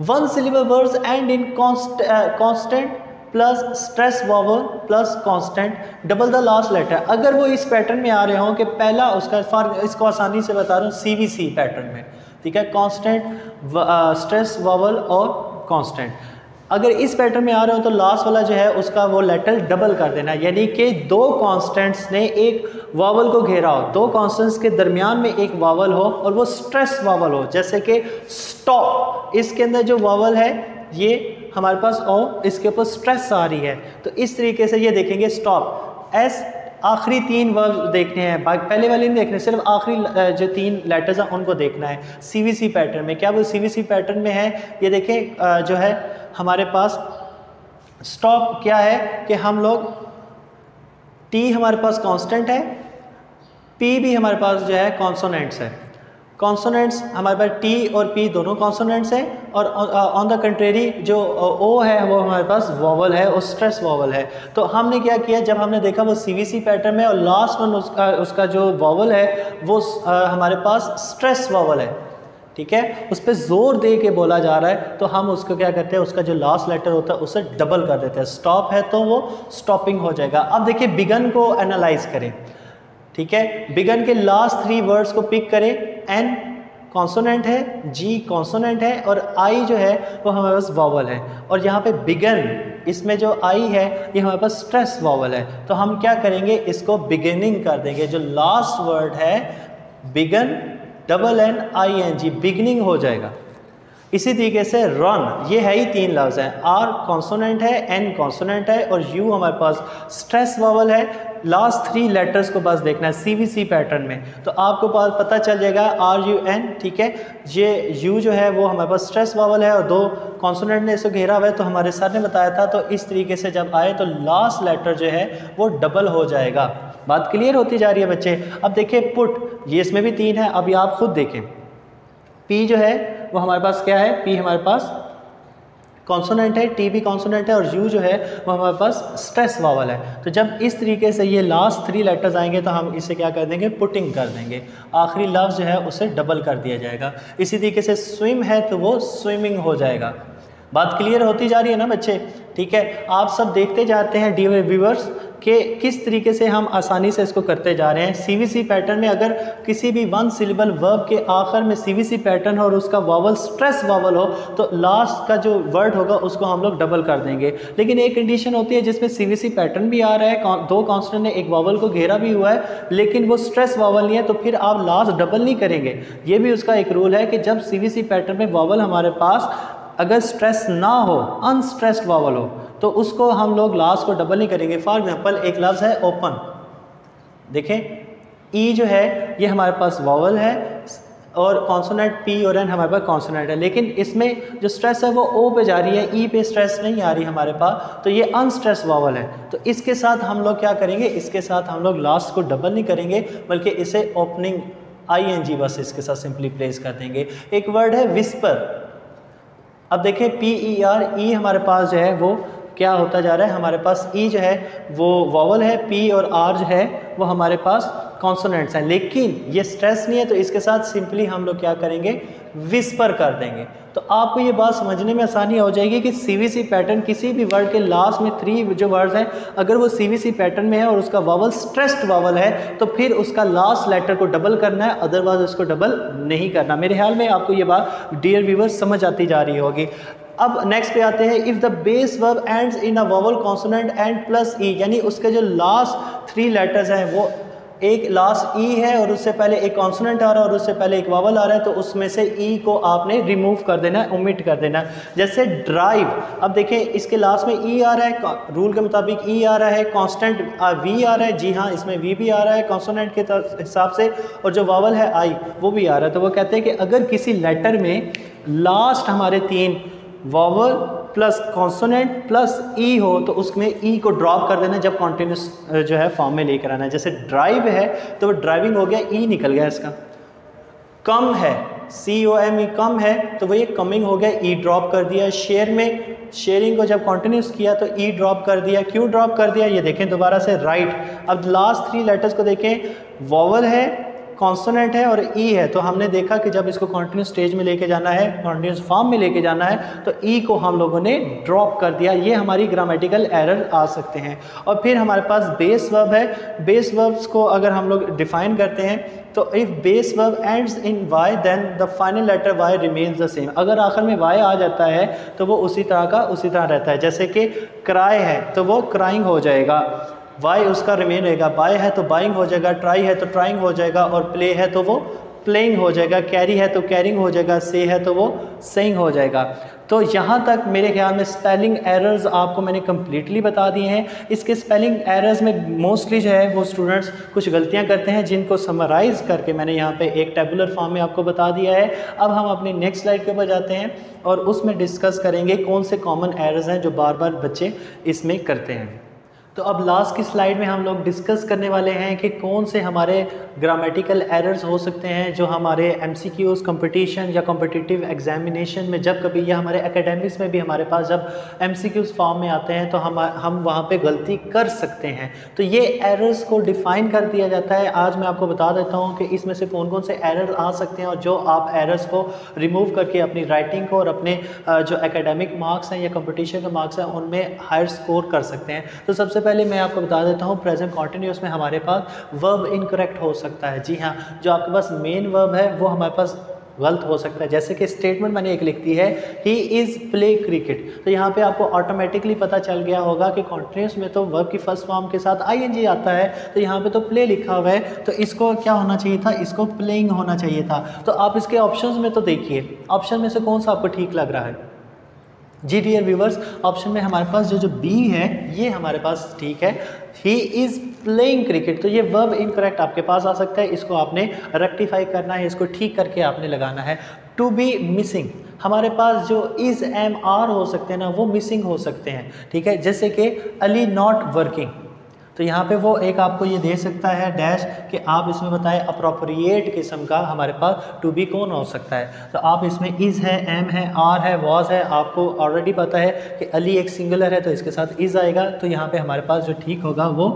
One syllable words end in constant plus stress vowel plus constant double the last letter अगर वो इस पैटर्न में आ रहे हों कि पहला उसका फॉर इसको आसानी से बता रहा हूँ सी पैटर्न में। ठीक है? कांस्टेंट स्ट्रेस वॉवल और कांस्टेंट अगर इस पैटर्न में आ रहे हो तो लास्ट वाला जो है, उसका वो लेटर डबल कर देना। यानी कि दो कांस्टेंट्स ने एक वावल को घेरा हो। दो कांस्टेंट्स के दरमियान में एक वावल हो और वो स्ट्रेस वावल हो। जैसे कि स्टॉप इसके अंदर जो वावल है, ये हमारे पास ओ, इसके ऊपर स्ट्रेस आ रही है। तो इस तरीके से ये देखेंगे स्टॉप एस आखिरी तीन वर्ब देखने हैं। बाकी पहले वाले नहीं देखने, सिर्फ़ आखिरी जो तीन लेटर्स हैं, उनको देखना है। सीवीसी पैटर्न में। क्या वो सीवीसी पैटर्न में है? ये देखें जो है, हमारे पास स्टॉप क्या है कि हम लोग टी हमारे पास कांस्टेंट है पी भी हमारे पास जो है कॉन्सोनेंट्स है। कॉन्सोनेंट्स हमारे पास टी और पी दोनों कॉन्सोनेंट्स हैं और ऑन द कंट्रेरी जो ओ है वो हमारे पास वॉवल है और स्ट्रेस वॉवल है। तो हमने क्या किया जब हमने देखा वो सी वी सी पैटर्न में और लास्ट वन उसका उसका जो वॉवल है वो आ, हमारे पास स्ट्रेस वॉवल है। ठीक है? उस पर ज़ोर दे के बोला जा रहा है तो हम उसको क्या करते हैं उसका जो लास्ट लेटर होता है उसे डबल कर देते हैं। स्टॉप है तो वो स्टॉपिंग हो जाएगा। अब देखिए बिगन को एनालाइज करें। ठीक है? बिगन के लास्ट थ्री वर्ड्स को पिक करें। एन कॉन्सोनेंट है जी कॉन्सोनेंट है और आई जो है, वो हमारे पास वॉवल है। और यहाँ पे बिगन इसमें जो आई है, ये हमारे पास स्ट्रेस वॉवल है। तो हम क्या करेंगे? इसको बिगिनिंग कर देंगे। जो लास्ट वर्ड है begin double N I N G beginning हो जाएगा। इसी तरीके से रन ये है ही तीन लफ्ज़ हैं। आर कॉन्सोनेंट है एन कॉन्सोनेंट है और यू हमारे पास स्ट्रेस वावल है। लास्ट थ्री लेटर्स को बस देखना है सीवीसी पैटर्न में। तो आपको पास पता चल जाएगा आर यू एन ठीक है? ये यू जो है, वो हमारे पास स्ट्रेस वावल है और दो कॉन्सोनेंट ने इसको घेरा हुआ है तो हमारे सर ने बताया था तो इस तरीके से जब आए तो लास्ट लेटर जो है, वो डबल हो जाएगा। बात क्लियर होती जा रही है बच्चे? अब देखिए पुट ये इसमें भी तीन है, अभी आप खुद देखें। पी जो है, वो हमारे पास क्या है? पी हमारे पास कॉन्सोनेंट है टी भी कॉन्सोनेंट है और यू जो है, वो हमारे पास स्ट्रेस वावल है। तो जब इस तरीके से ये लास्ट थ्री लेटर्स आएँगे तो हम इसे क्या कर देंगे? पुटिंग कर देंगे। आखिरी लफ्ज़ जो है, उसे डबल कर दिया जाएगा। इसी तरीके से स्विम है तो वो स्विमिंग हो जाएगा। बात क्लियर होती जा रही है ना बच्चे? ठीक है? आप सब देखते जाते हैं डी व्यूवर्स कि किस तरीके से हम आसानी से इसको करते जा रहे हैं। सीवीसी पैटर्न में अगर किसी भी वन सिलेबल वर्ब के आखिर में सीवीसी पैटर्न हो और उसका वावल स्ट्रेस वावल हो तो लास्ट का जो वर्ड होगा उसको हम लोग डबल कर देंगे। लेकिन एक कंडीशन होती है जिसमें सीवीसी पैटर्न भी आ रहा है दो कॉन्स्टेंट ने एक वावल को घेरा भी हुआ है, लेकिन वो स्ट्रेस वावल नहीं है तो फिर आप लास्ट डबल नहीं करेंगे। ये भी उसका एक रूल है कि जब सीवीसी पैटर्न में वावल हमारे पास अगर स्ट्रेस ना हो अनस्ट्रेस्ड वावल हो तो उसको हम लोग लास्ट को डबल नहीं करेंगे। फॉर एग्जांपल एक लफ्ज़ है ओपन देखें ई e जो है, ये हमारे पास वावल है, और कॉन्सोनेंट पी और एन हमारे पास कॉन्सोनेंट है। लेकिन इसमें जो स्ट्रेस है, वो ओ पे जा रही है ई e पे स्ट्रेस नहीं आ रही हमारे पास तो ये अनस्ट्रेस वावल है। तो इसके साथ हम लोग क्या करेंगे? इसके साथ हम लोग लास्ट को डबल नहीं करेंगे, बल्कि इसे ओपनिंग आई एन जी बस इसके साथ सिंपली प्लेस कर देंगे। एक वर्ड है विस्पर अब देखें पी ई आर ई हमारे पास जो है, वो क्या होता जा रहा है? हमारे पास ई e जो है, वो वॉवल है पी और आर जो है, वो हमारे पास कॉन्सोनेंट्स हैं। लेकिन ये स्ट्रेस नहीं है तो इसके साथ सिंपली हम लोग क्या करेंगे? विस्पर कर देंगे। तो आपको ये बात समझने में आसानी हो जाएगी कि सीवीसी पैटर्न किसी भी वर्ड के लास्ट में थ्री जो वर्ड्स हैं, अगर वो सीवीसी पैटर्न में है और उसका वावल स्ट्रेस्ड वावल है तो फिर उसका लास्ट लेटर को डबल करना है अदरवाइज़ उसको डबल नहीं करना। मेरे ख्याल में आपको ये बात डियर व्यूवर्स समझ आती जा रही होगी। अब नेक्स्ट पे आते हैं। If the base verb ends in a vowel consonant and plus E यानी उसके जो लास्ट थ्री लेटर्स हैं, वो एक लास्ट ई e है और उससे पहले एक कॉन्सोनेंट आ रहा है और उससे पहले एक वावल आ रहा है तो उसमें से ई e को आपने रिमूव कर देना है ओमिट कर देना है। जैसे ड्राइव अब देखें इसके लास्ट में ई e आ रहा है रूल के मुताबिक ई आ रहा है कॉन्स्टेंट वी आ रहा है, जी हाँ इसमें वी भी आ रहा है कॉन्सोनेंट के हिसाब से, और जो वावल है आई वो भी आ रहा है। तो वो कहते हैं कि अगर किसी लेटर में लास्ट हमारे तीन vowel plus consonant plus E हो तो उसमें ई e को ड्रॉप कर देना जब कॉन्टीन्यूस जो है फॉर्म में लेकर आना है। जैसे ड्राइव है तो वो ड्राइविंग हो गया ई e निकल गया इसका। कम है सी ओ एम ई कम है तो वो ये कमिंग हो गया ई e ड्रॉप कर दिया। शेयर में शेयरिंग को जब कॉन्टीन्यूस किया तो ई ड्रॉप कर दिया। क्यों ड्रॉप कर दिया? ये देखें दोबारा से राइट अब लास्ट थ्री लेटर्स को देखें। वॉवल है कॉन्सोनेंट है और ई e है। तो हमने देखा कि जब इसको कॉन्टिन्यूस स्टेज में लेके जाना है कॉन्टिन्यूस फॉर्म में लेके जाना है तो ई e को हम लोगों ने ड्रॉप कर दिया। ये हमारी ग्रामेटिकल एरर आ सकते हैं। और फिर हमारे पास बेस वर्ब है। बेस वर्ब्स को अगर हम लोग डिफाइन करते हैं तो if base verb ends in Y then the final letter Y remains the same अगर आखिर में वाई आ जाता है तो वो उसी तरह का उसी तरह रहता है। जैसे कि क्राई है तो वो क्राइंग हो जाएगा। वाई उसका रिमेन रहेगा? बाय है तो बाइंग हो जाएगा ट्राई है तो ट्राइंग हो जाएगा और प्ले है तो वो प्लेइंग हो जाएगा कैरी है तो कैरिंग हो जाएगा से है तो वो सेइंग हो जाएगा। तो यहाँ तक मेरे ख्याल में स्पेलिंग एरर्स आपको मैंने कम्प्लीटली बता दिए हैं। इसके स्पेलिंग एरर्स में मोस्टली जो है वो स्टूडेंट्स कुछ गलतियाँ करते हैं, जिनको समराइज़ करके मैंने यहाँ पे एक टेबुलर फॉर्म में आपको बता दिया है। अब हम अपने नेक्स्ट स्लाइड के ऊपर जाते हैं और उसमें डिस्कस करेंगे कौन से कॉमन एरर्स हैं जो बार बार बच्चे इसमें करते हैं। तो अब लास्ट की स्लाइड में हम लोग डिस्कस करने वाले हैं कि कौन से हमारे ग्रामेटिकल एरर्स हो सकते हैं जो हमारे एम सी क्यूज़ या कम्पटिटिव एग्जामिनेशन में जब कभी या हमारे एकेडमिक्स में भी हमारे पास जब एम सी क्यूज़ फॉर्म में आते हैं तो हम हम वहाँ पे गलती कर सकते हैं। तो ये एरर्स को डिफ़ाइन कर दिया जाता है। आज मैं आपको बता देता हूँ कि इसमें से कौन कौन से एरर आ सकते हैं और जो आप एरर्स को रिमूव करके अपनी राइटिंग को और अपने जो एकेडमिक मार्क्स हैं या कम्पटिशन के मार्क्स हैं, उनमें हायर स्कोर कर सकते हैं। तो सबसे पहले मैं आपको बता देता हूँ प्रेजेंट कॉन्टीन्यूस में हमारे पास वर्ब इनकरेक्ट हो सकता है। जी हाँ जो आपके पास मेन वर्ब है, वो हमारे पास गलत हो सकता है। जैसे कि स्टेटमेंट मैंने एक लिख दी है ही इज़ प्ले क्रिकेट तो यहाँ पे आपको ऑटोमेटिकली पता चल गया होगा कि कॉन्टिन्यूस में तो वर्ब की फ़र्स्ट फॉर्म के साथ आई आता है। तो यहाँ पे तो प्ले लिखा हुआ है तो इसको क्या होना चाहिए था? इसको प्लेइंग होना चाहिए था। तो आप इसके ऑप्शन में तो देखिए ऑप्शन में से कौन सा आपको ठीक लग रहा है? जी डियर व्यूवर्स ऑप्शन में हमारे पास जो जो बी है, ये हमारे पास ठीक है। ही इज़ प्लेइंग क्रिकेट तो ये वर्ब इनकरेक्ट आपके पास आ सकता है। इसको आपने रेक्टिफाई करना है, इसको ठीक करके आपने लगाना है। टू बी मिसिंग हमारे पास जो इज़ एम आर हो सकते हैं ना, वो मिसिंग हो सकते हैं। ठीक है? जैसे कि अली नॉट वर्किंग तो यहाँ पे वो एक आपको ये दे सकता है डैश कि आप इसमें बताएँ अप्रोप्रिएट किस्म का हमारे पास टू बी कौन हो सकता है। तो आप इसमें इज़ है एम है आर है वॉज़ है, आपको ऑलरेडी पता है कि अली एक सिंगुलर है तो इसके साथ इज़ आएगा। तो यहाँ पे हमारे पास जो ठीक होगा वो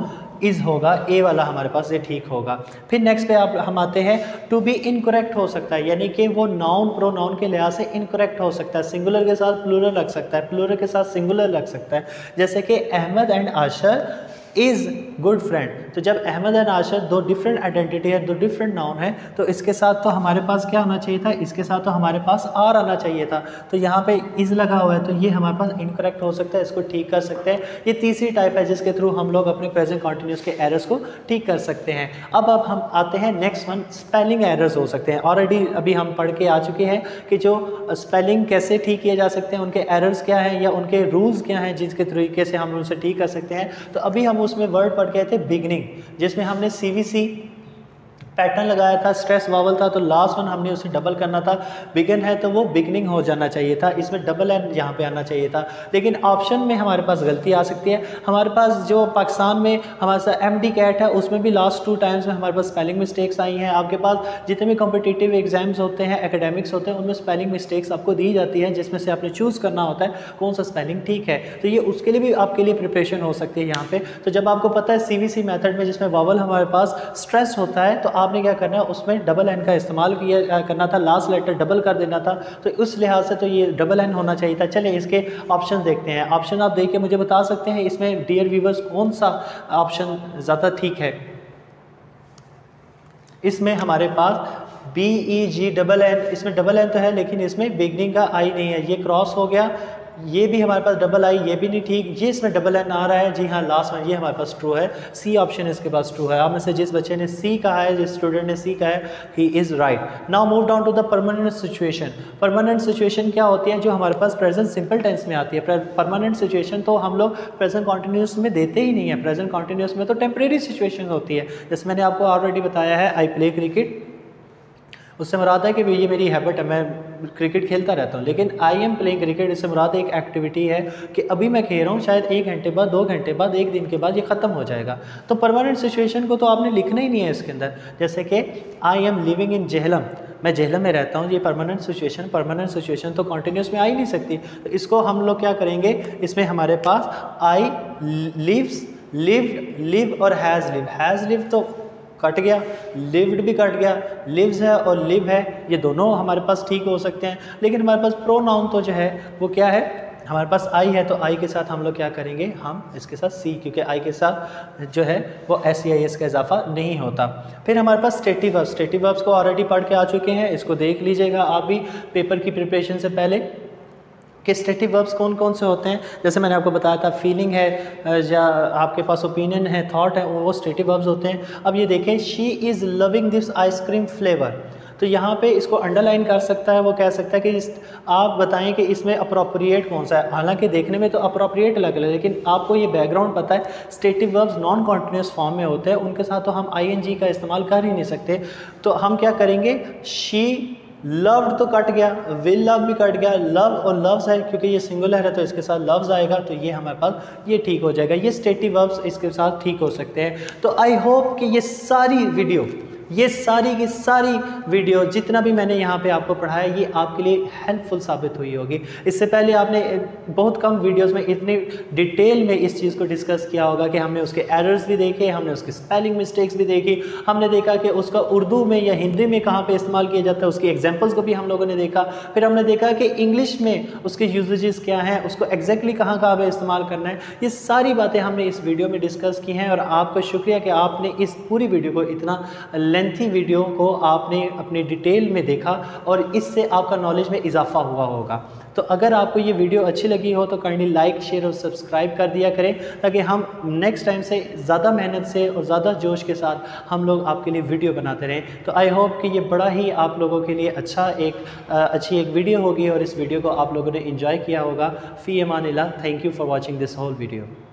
इज़ होगा ए वाला हमारे पास ये ठीक होगा। फिर नेक्स्ट पे आप, हम आते हैं टू बी इनकरेक्ट हो सकता है, यानी कि वो नाउन प्रो नाउन के लिहाज से इनकरेक्ट हो सकता है। सिंगुलर के साथ प्लूरल लग सकता है प्लूरल के साथ सिंगुलर लग सकता है। जैसे कि Ahmad and Ashar is good friend तो जब अहमद एंड आशर दो डिफरेंट आइडेंटिटी है, दो डिफरेंट नाउन है तो इसके साथ तो हमारे पास क्या होना चाहिए था? इसके साथ तो हमारे पास आर आना चाहिए था। तो यहाँ पे इज़ लगा हुआ है तो ये हमारे पास इनकरेक्ट हो सकता है, इसको ठीक कर सकते हैं। ये तीसरी टाइप है, जिसके थ्रू हम लोग अपने प्रेजेंट कॉन्टीन्यूस के एरर्स को ठीक कर सकते हैं। अब अब हम आते हैं नेक्स्ट वन स्पेलिंग एरर्स हो सकते हैं। ऑलरेडी अभी हम पढ़ के आ चुके हैं कि जो स्पेलिंग कैसे ठीक किए जा सकते हैं, उनके एरर्स क्या हैं, या उनके रूल्स क्या हैं जिसके तरीके से हम उनसे ठीक कर सकते हैं। तो अभी हम उसमें वर्ड पढ़ गए थे बिगनिंग जिसमें हमने सी पैटर्न लगाया था स्ट्रेस वावल था तो लास्ट वन हमने उसे डबल करना था। बिगन है तो वो बिगनिंग हो जाना चाहिए था। इसमें डबल एन यहाँ पे आना चाहिए था। लेकिन ऑप्शन में हमारे पास गलती आ सकती है। हमारे पास जो पाकिस्तान में हमारे साथ एम कैट है, उसमें भी लास्ट टू टाइम्स में हमारे पास स्पेलिंग मिस्टेक्स आई हैं। आपके पास जितने भी कॉम्पिटिटिव एग्ज़ाम्स होते हैं एकेडमिक्स होते हैं, उनमें स्पेलिंग मिस्टेक्स आपको दी जाती है, जिसमें से आपने चूज़ करना होता है कौन सा स्पेलिंग ठीक है। तो ये उसके लिए भी आपके लिए प्रिपरेशन हो सकती है यहाँ पर तो जब आपको पता है सी मेथड में जिसमें वावल हमारे पास स्ट्रेस होता है तो आपने क्या करना है, उसमें डबल एन का इस्तेमाल किया करना था लास्ट लेटर डबल कर देना था। तो उस लिहाज से तो ये डबल एन होना चाहिए था। चलिए इसके ऑप्शन देखते हैं। ऑप्शन आप देख के मुझे बता सकते हैं, इसमें डियर व्यूवर्स कौन सा ऑप्शन ज़्यादा ठीक है? इसमें हमारे पास B E G double N इसमें डबल एन तो है, लेकिन इसमें बिगनिंग का आई नहीं है। ये क्रॉस हो गया। ये भी हमारे पास डबल आई ये भी नहीं ठीक। ये इसमें डबल एन आ रहा है। जी हाँ लास्ट में ये हमारे पास ट्रू है। सी ऑप्शन इसके पास ट्रू है। आप में से जिस बच्चे ने सी कहा है, जिस स्टूडेंट ने सी कहा है he is right now move down to the permanent situation permanent situation क्या होती है जो हमारे पास प्रेजेंट सिंपल टेंस में आती है? परमानेंट सिचुएशन तो हम लोग प्रेजेंट कॉन्टीन्यूस में देते ही नहीं है। प्रेजेंट कॉन्टीन्यूस में तो टेम्प्रेरी सिचुएशन होती है। जैसे मैंने आपको ऑलरेडी बताया है आई प्ले क्रिकेट उससे मुराद है कि ये मेरी हैबिट है, मैं क्रिकेट खेलता रहता हूँ। लेकिन आई एम प्लेइंग क्रिकेट इससे मुराद एक एक्टिविटी है कि अभी मैं खेल रहा हूँ, शायद एक घंटे बाद, दो घंटे बाद, एक दिन के बाद ये ख़त्म हो जाएगा। तो परमानेंट सिचुएशन को तो आपने लिखना ही नहीं है इसके अंदर। जैसे कि I am living in Jhelum मैं जहलम में रहता हूँ, ये परमानेंट सिचुएशन परमानेंट सिचुएशन तो कॉन्टीन्यूस में आ ही नहीं सकती। तो इसको हम लोग क्या करेंगे? इसमें हमारे पास आई लिव्स लिव लिव और हैज़ लिव हैज़ लिव तो कट गया लिव्ड भी कट गया लिव्स है और लिव है, ये दोनों हमारे पास ठीक हो सकते हैं। लेकिन हमारे पास प्रो नाउन तो जो है, वो क्या है? हमारे पास आई है तो आई के साथ हम लोग क्या करेंगे? हम इसके साथ सी क्योंकि आई के साथ जो है, वो एस सी आई एस का इजाफा नहीं होता। फिर हमारे पास स्टेटिव वर्ब्स स्टेटिव वर्ब्स को ऑलरेडी पढ़ के आ चुके हैं, इसको देख लीजिएगा। आप भी पेपर की प्रिपरेशन से पहले कि स्टेटिव वर्ब्स कौन कौन से होते हैं? जैसे मैंने आपको बताया था फीलिंग है या आपके पास ओपिनियन है थॉट है वो स्टेटिव वर्ब्स होते हैं। अब ये देखें she is loving this ice cream flavour तो यहाँ पे इसको अंडरलाइन कर सकता है वो कह सकता है कि इस, आप बताएँ कि इसमें अप्रोप्रिएट कौन सा है। हालाँकि देखने में तो अप्रोप्रिएट लग रहा है लेकिन आपको ये बैकग्राउंड पता है stative verbs non continuous form में होते हैं उनके साथ तो हम आईएनजी का इस्तेमाल कर ही नहीं सकते। तो हम क्या करेंगे? शी लव्ड तो कट गया, विल लव भी कट गया, लव और लव्स है, क्योंकि ये सिंगुलर है तो इसके साथ लव्स आएगा तो ये हमारे पास, ये ठीक हो जाएगा, ये स्टेटिव वर्ब्स इसके साथ ठीक हो सकते हैं। तो आई होप कि ये सारी वीडियो ये सारी की सारी वीडियो जितना भी मैंने यहाँ पे आपको पढ़ाया, ये आपके लिए हेल्पफुल साबित हुई होगी। इससे पहले आपने बहुत कम वीडियोस में इतने डिटेल में इस चीज़ को डिस्कस किया होगा कि हमने उसके एरर्स भी देखे, हमने उसके स्पेलिंग मिस्टेक्स भी देखी, हमने देखा कि उसका उर्दू में या हिंदी में कहाँ पर इस्तेमाल किया जाता है, उसकी एग्जाम्पल्स को भी हम लोगों ने देखा। फिर हमने देखा कि इंग्लिश में उसके यूजेज क्या हैं, उसको एग्जैक्टली कहाँ कहाँ पर इस्तेमाल करना है। ये सारी बातें हमने इस वीडियो में डिस्कस की हैं और आपका शुक्रिया कि आपने इस पूरी वीडियो को इतना लेंथी वीडियो को आपने अपने डिटेल में देखा और इससे आपका नॉलेज में इजाफा हुआ होगा। तो अगर आपको ये वीडियो अच्छी लगी हो तो काइंडली लाइक शेयर और सब्सक्राइब कर दिया करें, ताकि हम नेक्स्ट टाइम से ज़्यादा मेहनत से और ज़्यादा जोश के साथ हम लोग आपके लिए वीडियो बनाते रहें। तो आई होप कि ये बड़ा ही आप लोगों के लिए अच्छा एक अच्छी एक वीडियो होगी और इस वीडियो को आप लोगों ने इन्जॉय किया होगा। फ़ी अमान thank you for watching this whole video